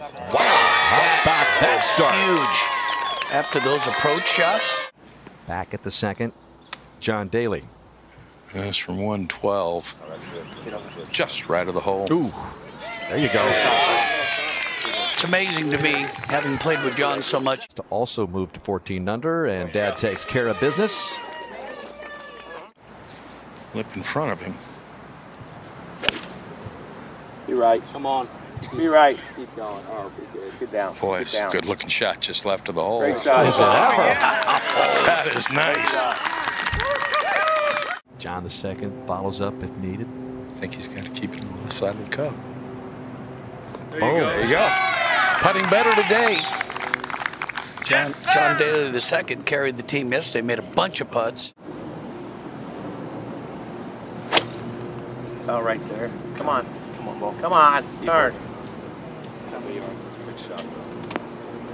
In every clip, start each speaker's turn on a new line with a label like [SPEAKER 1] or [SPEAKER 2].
[SPEAKER 1] How about that start?
[SPEAKER 2] Huge. After those approach shots.
[SPEAKER 1] Back at the second, John Daly.
[SPEAKER 3] That's from 112. Just right of the hole.
[SPEAKER 1] Ooh, there you go.
[SPEAKER 2] It's amazing to me, having played with John so much.
[SPEAKER 1] To also move to 14 under, and Dad takes care of business.
[SPEAKER 3] Lip in front of him.
[SPEAKER 4] You're right. Come on. Be right. Keep going. Oh, be good. Get down.
[SPEAKER 3] Boy,
[SPEAKER 4] Get
[SPEAKER 3] it's a
[SPEAKER 4] down.
[SPEAKER 3] good looking shot just left of the hole.
[SPEAKER 4] Great shot.
[SPEAKER 1] Is it?
[SPEAKER 3] That is nice.
[SPEAKER 1] John the second follows up if needed.
[SPEAKER 3] I think he's got to keep it on the left side of the cup.
[SPEAKER 1] Boom.
[SPEAKER 3] There you go. Putting better today.
[SPEAKER 2] John, John Daly II carried the team yesterday, made a bunch of putts.
[SPEAKER 4] Oh, right there. Come on. Come on, ball. Come on. Turn. Good shot.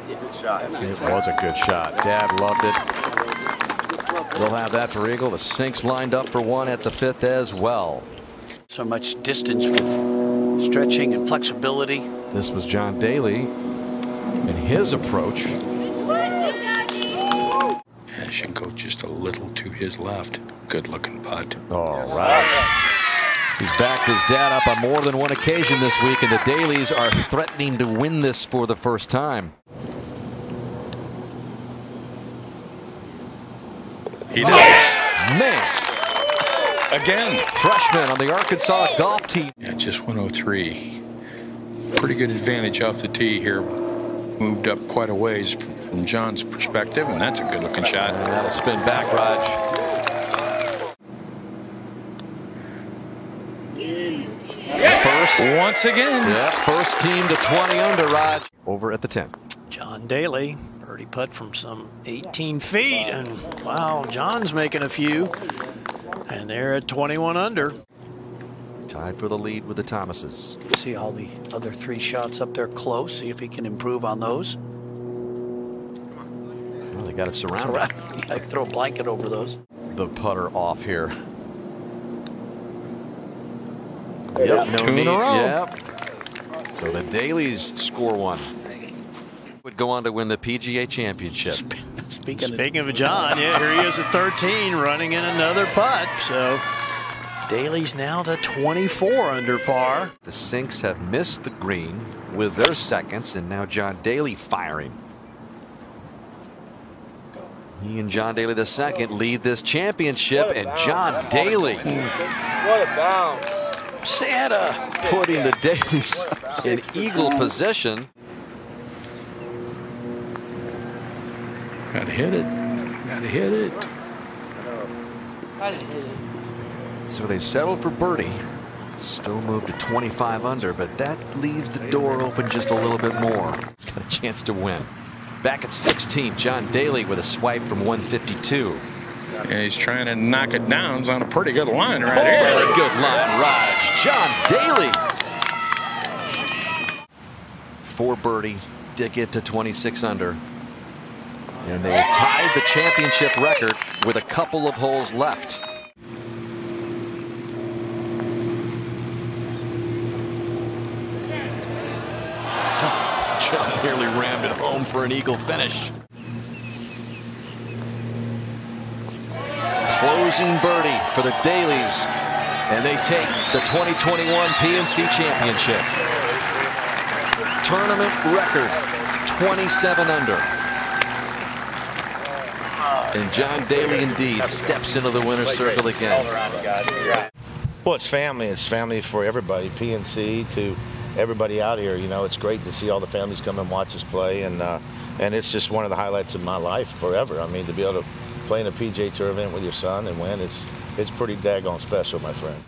[SPEAKER 4] Good shot.
[SPEAKER 1] It was a good shot. Dad loved it. We'll have that for Eagle. The Cinks lined up for one at the fifth as well.
[SPEAKER 2] So much distance with stretching and flexibility.
[SPEAKER 1] This was John Daly and his approach.
[SPEAKER 3] Yeah, Shinko just a little to his left. Good looking putt.
[SPEAKER 1] All right. He's backed his dad up on more than one occasion this week, and the Dalys are threatening to win this for the first time.
[SPEAKER 3] He does.
[SPEAKER 1] Man,
[SPEAKER 3] Again.
[SPEAKER 1] freshman on the Arkansas golf team.
[SPEAKER 3] Yeah, just 103. Pretty good advantage off the tee here. Moved up quite a ways from, from John's perspective, and that's a good looking shot.
[SPEAKER 1] And that'll spin back, Raj. First,
[SPEAKER 3] Once again.
[SPEAKER 1] yeah, first team to 20 under, Raj. Over at the 10th.
[SPEAKER 5] John Daly, birdie putt from some 18 feet, and wow, John's making a few, and they're at 21 under.
[SPEAKER 1] Tied for the lead with the Thomases.
[SPEAKER 2] See all the other three shots up there close. See if he can improve on those.
[SPEAKER 1] Well, they got it surrounded.
[SPEAKER 2] I throw a blanket over those.
[SPEAKER 1] The putter off here. Yep, no
[SPEAKER 3] Two in a
[SPEAKER 1] need.
[SPEAKER 3] row.
[SPEAKER 1] Yep. So the Dalys score one. Would go on to win the PGA Championship.
[SPEAKER 2] Speaking, of,
[SPEAKER 5] Speaking of John, yeah, here he is at 13, running in another putt. So Daly's now to 24 under par.
[SPEAKER 1] The Cinks have missed the green with their seconds, and now John Daly firing. He and John Daly II lead this championship, and John Daly
[SPEAKER 4] What a bounce.
[SPEAKER 2] Santa.
[SPEAKER 1] putting the Dalys in eagle position.
[SPEAKER 3] Gotta hit it. Gotta hit it.
[SPEAKER 1] So they settle for birdie. Still move to 25 under, but that leaves the door open just a little bit more. He's got a chance to win. Back at 16, John Daly with a swipe from 152.
[SPEAKER 3] And he's trying to knock it down. It's on a pretty good line right
[SPEAKER 1] Really
[SPEAKER 3] here.
[SPEAKER 1] good line, Raj. John Daly. For birdie to get to 26 under. And they tied the championship record with a couple of holes left. John nearly rammed it home for an eagle finish. Closing birdie for the Dalys, and they take the 2021 PNC Championship. Tournament record 27 under. And John Daly indeed steps into the winner's circle again.
[SPEAKER 6] Well, it's family. It's family for everybody, PNC to everybody out here. You know, it's great to see all the families come and watch us play, and uh, and it's just one of the highlights of my life forever. I mean, to be able to play in a PGA Tour event with your son and win, it's it's pretty daggone special, my friend.